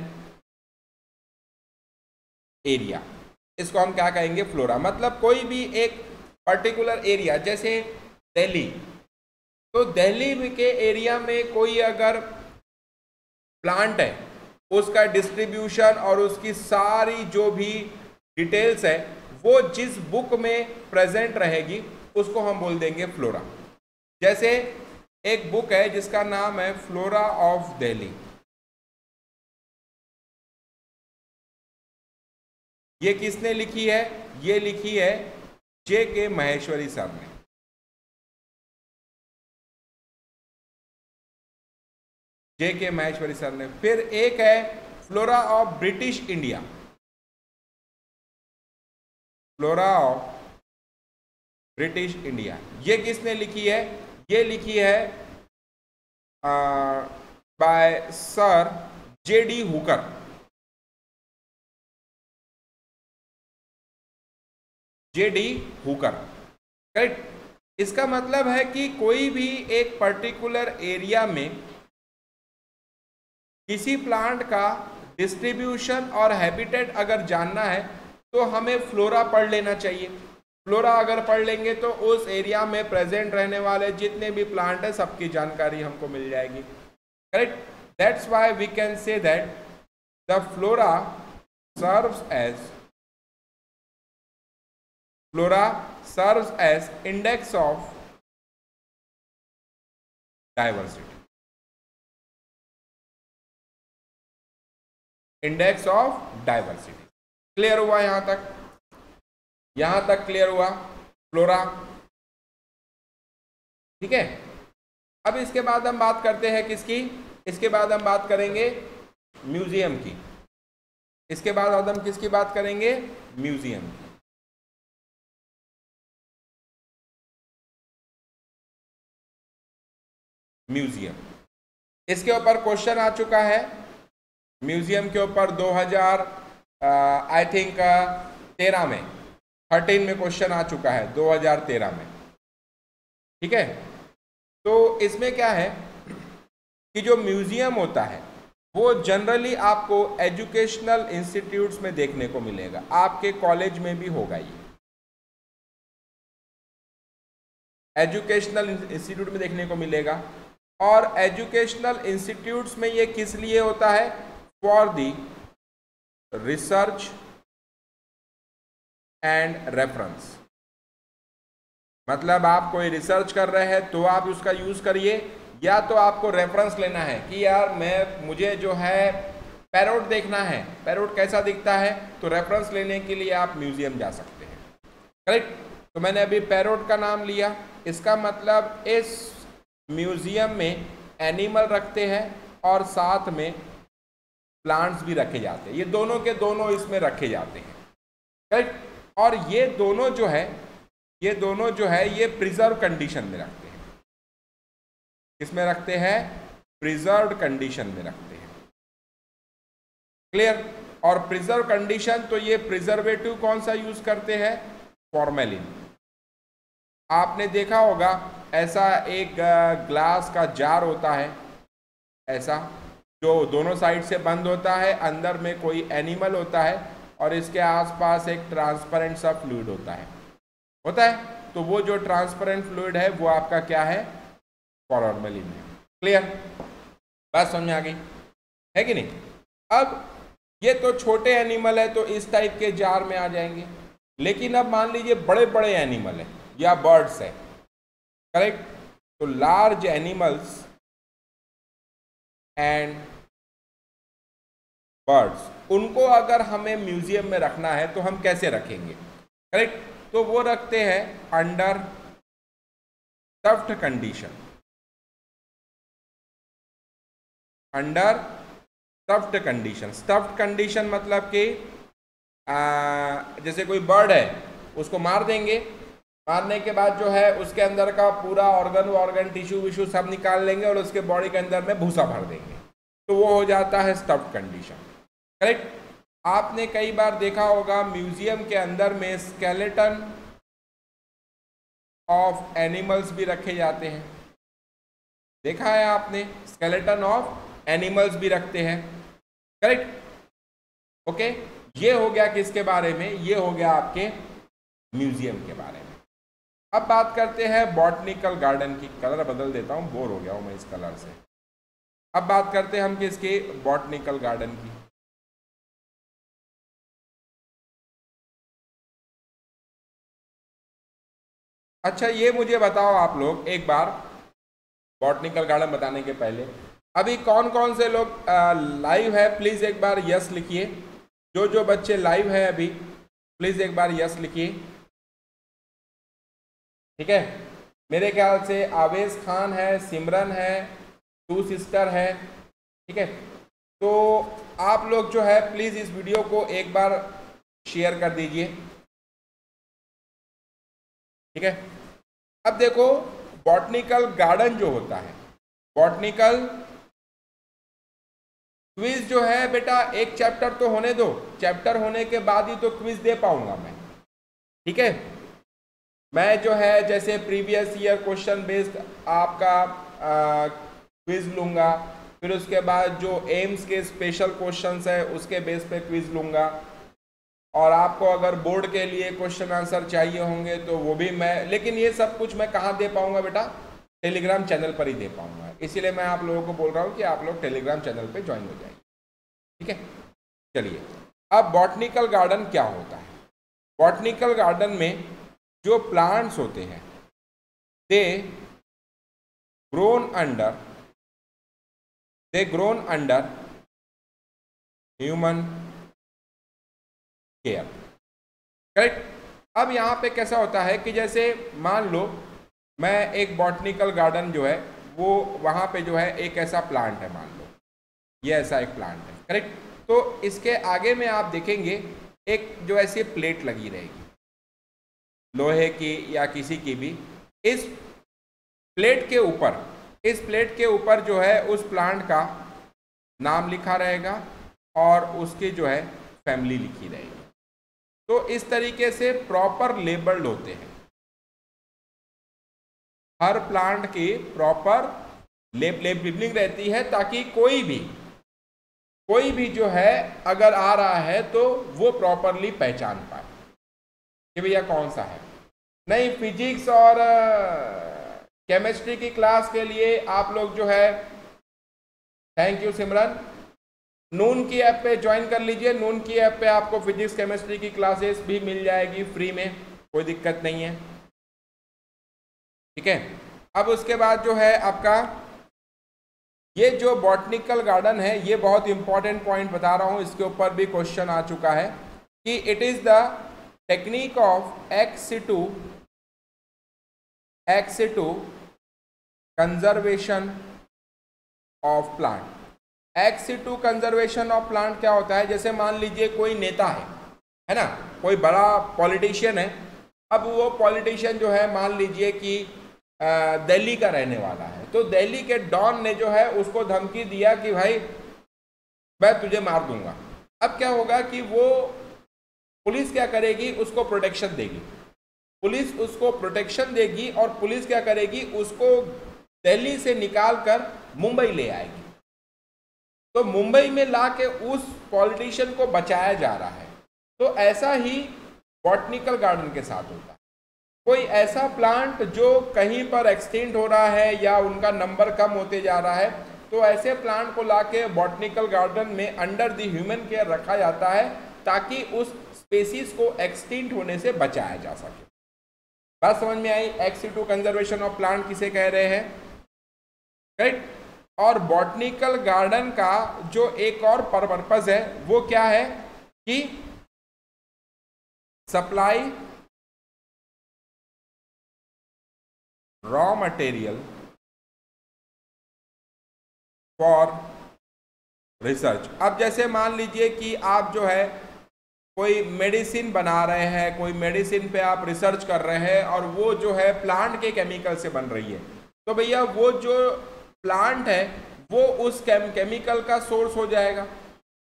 area इसको हम क्या कहेंगे? फ्लोरा मतलब कोई भी एक पर्टिकुलर एरिया जैसे दिल्ली। तो दिल्ली के एरिया में कोई अगर प्लांट है, उसका डिस्ट्रीब्यूशन और उसकी सारी जो भी डिटेल्स है वो जिस बुक में प्रेजेंट रहेगी, उसको हम बोल देंगे फ्लोरा जैसे एक बुक है जिसका नाम है फ्लोरा ऑफ़ दिल्ली ये किसने लिखी है? ये लिखी है जे के महेश्वरी सर ने. जे के महेश्वरी सर ने. फिर एक है flora of British India flora of British India ये किसने लिखी है? ये लिखी है by sir J D Hooker J D Hooker correct इसका मतलब है कि कोई भी एक पर्टिकुलर एरिया में किसी प्लांट का डिस्ट्रीब्यूशन और हैबिटेट अगर जानना है तो हमें फ्लोरा पढ़ लेना चाहिए। फ्लोरा अगर पढ़ लेंगे तो उस एरिया में प्रेजेंट रहने वाले जितने भी प्लांट है, सबकी जानकारी हमको मिल जाएगी। Correct that's why we can say that the flora serves as flora serves as index of diversity index of diversity clear हुआ यहाँ तक? यहाँ तक क्लियर हुआ फ्लोरा ठीक है? अब इसके बाद हम बात करते हैं किसकी? इसके बाद हम बात करेंगे म्यूज़ियम की। इसके बाद हम किसकी बात करेंगे? म्यूज़ियम की। म्यूज़ियम। इसके ऊपर क्वेश्चन आ चुका है। म्यूज़ियम के ऊपर 2000 आई थिंक तेरह में। थर्टीन में क्वेश्चन आ चुका है 2013 में। ठीक है? तो इसमें क्या है कि जो म्यूज़ियम होता है, वो जनरली आपको एजुकेशनल इंस्टीट्यूट्स में देखने को मिलेगा। आपके कॉलेज में भी होगा ये। एजुकेशनल इंस्टीट्यूट में देखने को मिलेगा। और एजुकेशनल इंस्टीट्यूट्स में ये किस लिए होता है? For the research and reference मतलब आप कोई रिसर्च कर रहे हैं तो आप उसका यूज़ करिए, या तो आपको रेफरेंस लेना है कि यार मैं, मुझे जो है पैरोट देखना है। पैरोट कैसा दिखता है? तो रेफरेंस लेने के लिए आप म्यूज़ियम जा सकते हैं। करेक्ट तो मैंने अभी पैरोट का नाम लिया। इसका मतलब इस म्यूज़ियम में एनिमल रखते हैं और साथ में प्लांट्स भी रखे जाते हैं। ये दोनों के दोनों इसमें रखे जाते हैं। करेक्ट और ये दोनों जो है, ये दोनों जो है, ये प्रिजर्व कंडीशन में रखते हैं। किसमें रखते हैं? प्रिजर्व कंडीशन में रखते हैं। क्लियर और प्रिजर्व कंडीशन तो ये प्रिजर्वेटिव कौन सा यूज़ करते हैं? फॉर्मेलिन आपने देखा होगा, ऐसा एक ग्लास का जार होता है। ऐसा। जो दोनों साइड से बंद होता है, अंदर में कोई एनिमल होता है और इसके आसपास एक ट्रांसपेरेंट सा फ्लूड होता है। होता है? तो वो जो ट्रांसपेरेंट फ्लूड है, वो आपका क्या है? फॉर्मेलिन है। क्लियर बात समझ आ गई? है कि नहीं? अब ये तो छोटे एनिमल है तो इस टाइप के जार में आ जाएँगे। लेकिन अब मान लीजिए बड़े बड़े एनिमल है, या बर्ड्स है। करेक्ट तो लार्ज एनिमल्स एंड बर्ड्स उनको अगर हमें म्यूज़ियम में रखना है तो हम कैसे रखेंगे? करेक्ट तो वो रखते हैं under tuft condition under stuffed condition stuffed condition मतलब कि जैसे कोई बर्ड है, उसको मार देंगे। मारने के बाद जो है, उसके अंदर का पूरा ऑर्गन ऑर्गन टिश्यू विश्यू सब निकाल लेंगे और उसके बॉडी के अंदर में भूसा भर देंगे। तो वो हो जाता है स्टफ्ड कंडीशन करेक्ट आपने कई बार देखा होगा, म्यूज़ियम के अंदर में स्केलेटन ऑफ़ एनिमल्स भी रखे जाते हैं। देखा है आपने? स्केलेटन ऑफ़ एनिमल्स भी रखते हैं। करेक्ट ओके ये हो गया किसके बारे में? ये हो गया आपके म्यूज़ियम के बारे में। अब बात करते हैं बॉटनिकल गार्डन की। कलर बदल देता हूँ बोर हो गया हूँ मैं इस कलर से। अब बात करते हैं हम किसके? बॉटनिकल गार्डन की। अच्छा ये मुझे बताओ आप लोग, एक बार, बॉटनिकल गार्डन बताने के पहले। अभी कौन कौन से लोग लाइव है? प्लीज़ एक बार यस लिखिए। जो जो बच्चे लाइव है अभी प्लीज़ एक बार यस लिखिए। ठीक है? मेरे ख्याल से आवेश खान है, सिमरन है टू सिस्टर है। ठीक है? तो आप लोग जो है प्लीज़ इस वीडियो को एक बार शेयर कर दीजिए। ठीक है? अब देखो बॉटनिकल गार्डन जो होता है बॉटनिकल क्विज जो है, बेटा, एक चैप्टर तो होने दो। चैप्टर होने के बाद ही तो क्विज दे पाऊँगा मैं। ठीक है? मैं जो है, जैसे प्रीवियस ईयर क्वेश्चन बेस्ड आपका क्विज लूँगा, फिर उसके बाद जो एम्स के स्पेशल क्वेश्चंस है, उसके बेस पे क्विज लूँगा। और आपको अगर बोर्ड के लिए क्वेश्चन आंसर चाहिए होंगे तो वो भी मैं, लेकिन ये सब कुछ मैं कहाँ दे पाऊँगा बेटा? टेलीग्राम चैनल पर ही दे पाऊँगा। इसीलिए मैं आप लोगों को बोल रहा हूँ कि आप लोग टेलीग्राम चैनल पर ज्वाइन हो जाएँगे ठीक है? चलिए। अब बॉटनिकल गार्डन क्या होता है? बॉटनिकल गार्डन में जो प्लांट्स होते हैं they grown under they grown under human care correct अब यहाँ पे कैसा होता है कि जैसे मान लो, मैं एक बॉटनिकल गार्डन जो है, वो वहाँ पे जो है एक ऐसा प्लांट है मान लो। ये ऐसा एक प्लांट है करेक्ट तो इसके आगे में आप देखेंगे, एक जो ऐसी प्लेट लगी रहेगी। लोहे की या किसी की भी। इस प्लेट के ऊपर, इस प्लेट के ऊपर जो है, उस प्लांट का नाम लिखा रहेगा और उसकी जो है फैमिली लिखी रहेगी। तो इस तरीके से प्रॉपर लेबल्ड होते हैं। हर प्लांट की प्रॉपर लेबलिंग रहती है ताकि कोई भी कोई भी जो है, अगर आ रहा है तो वो प्रॉपरली पहचान पाए कि भैया कौन सा है। नहीं फिजिक्स और केमिस्ट्री की क्लास के लिए आप लोग जो है थैंक यू सिमरन। नून की ऐप पे ज्वाइन कर लीजिए। नून की ऐप पे आपको फिजिक्स केमिस्ट्री की क्लासेस भी मिल जाएगी फ्री में। कोई दिक्कत नहीं है। ठीक है? अब उसके बाद जो है आपका, ये जो बॉटनिकल गार्डन है, ये बहुत इंपॉर्टेंट पॉइंट बता रहा हूँ। इसके ऊपर भी क्वेश्चन आ चुका है कि it is the technique of ex situ ex situ conservation of plant ex situ conservation of plant क्या होता है? जैसे मान लीजिए कोई नेता है है ना? कोई बड़ा पॉलिटिशियन है, अब वो पॉलिटिशियन जो है, मान लीजिए कि दिल्ली का रहने वाला है। तो दिल्ली के डॉन ने जो है, उसको धमकी दिया कि भाई, मैं तुझे मार दूँगा। अब क्या होगा कि वो पुलिस क्या करेगी? उसको प्रोटेक्शन देगी। पुलिस उसको प्रोटेक्शन देगी और पुलिस क्या करेगी? उसको दिल्ली से निकाल कर मुंबई ले आएगी। तो मुंबई में ला के उस पॉलिटिशियन को बचाया जा रहा है। तो ऐसा ही बॉटनिकल गार्डन के साथ होता। है कोई ऐसा प्लांट जो कहीं पर एक्सटेंड हो रहा है या उनका नंबर कम होते जा रहा है तो ऐसे प्लांट को लाके बॉटनिकल गार्डन में अंडर द ह्यूमन केयर रखा जाता है, ताकि उस स्पेसीज को एक्सटेंट होने से बचाया जा सके। बात समझ में आई? Ex situ conservation of plant किसे कह रहे हैं? राइट और बॉटनिकल गार्डन का जो एक और पर्पज है, वो क्या है? कि supply raw material for research अब जैसे मान लीजिए कि आप जो है कोई मेडिसिन बना रहे हैं, कोई मेडिसिन पे आप रिसर्च कर रहे हैं और वो जो है प्लांट के केमिकल से बन रही है। तो भैया, वो जो प्लांट है वो उस केम, केमिकल का सोर्स हो जाएगा।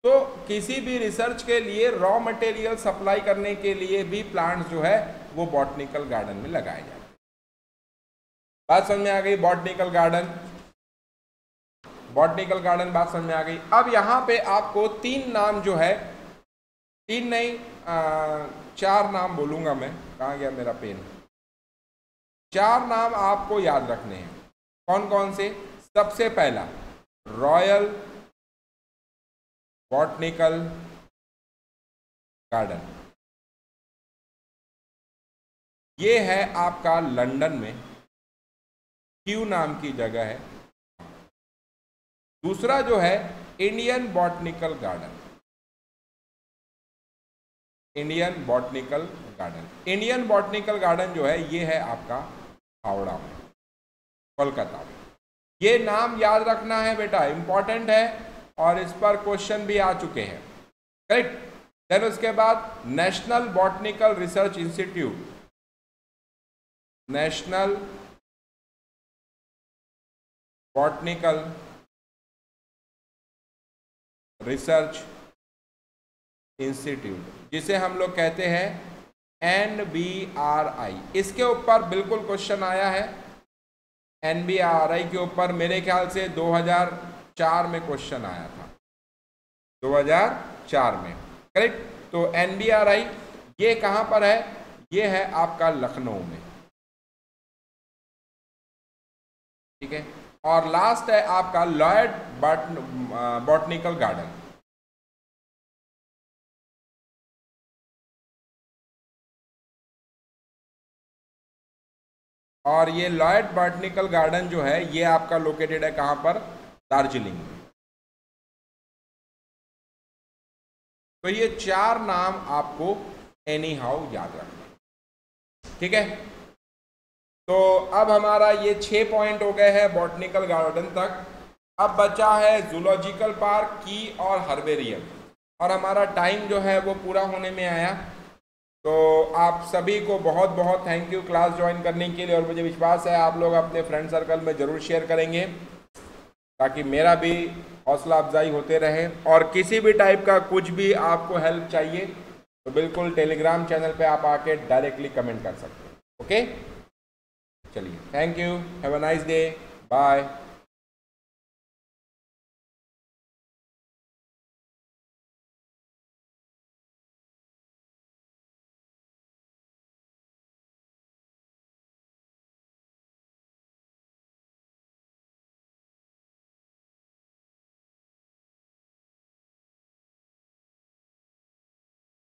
तो किसी भी रिसर्च के लिए रॉ मटेरियल सप्लाई करने के लिए भी प्लांट जो है वो बॉटनिकल गार्डन में लगाए जाए बात समझ में आ गई बॉटनिकल गार्डन बॉटनिकल गार्डन बात समझ में आ गई। अब यहाँ पे आपको तीन नाम जो है तीन नहीं आ, चार नाम बोलूँगा मैं। कहा गया मेरा पेन चार नाम आपको याद रखने हैं। कौन कौन से? सबसे पहला रॉयल बॉटनिकल गार्डन ये है आपका लंदन में क्यू नाम की जगह है। दूसरा जो है Indian botanical garden Indian botanical garden Indian botanical garden जो है, ये है आपका हावड़ा में, कोलकाता में। ये नाम याद रखना है बेटा इंपॉर्टेंट है और इस पर क्वेश्चन भी आ चुके हैं। करेक्ट देन उसके बाद National Botanical Research Institute National Botanical Research Institute जिसे हम लोग कहते हैं एन बी आर आई इसके ऊपर बिल्कुल क्वेश्चन आया है। एन बी आर आई के ऊपर मेरे ख्याल से 2004 में क्वेश्चन आया था। 2004 में। करेक्ट तो एन बी आर आई ये कहाँ पर है? ये है आपका लखनऊ में। ठीक है? और लास्ट है आपका लॉयड बॉटनिकल गार्डन। और ये लॉयड बॉटनिकल गार्डन जो है, ये आपका लोकेटेड है कहाँ पर? दार्जिलिंग तो ये चार नाम आपको एनी हाउ याद रखना ठीक है? तो अब हमारा ये छः पॉइंट हो गए हैं बॉटनिकल गार्डन तक। अब बचा है जूलॉजिकल पार्क की और हर्बेरियम और हमारा टाइम जो है वो पूरा होने में आया। तो आप सभी को बहुत बहुत थैंक यू क्लास ज्वाइन करने के लिए और मुझे विश्वास है आप लोग अपने फ्रेंड सर्कल में ज़रूर शेयर करेंगे ताकि मेरा भी हौसला अफजाई होते रहे और किसी भी टाइप का कुछ भी आपको हेल्प चाहिए तो बिल्कुल टेलीग्राम चैनल पे आप आके डायरेक्टली कमेंट कर सकते हैं। ओके चलिए thank you have a nice day bye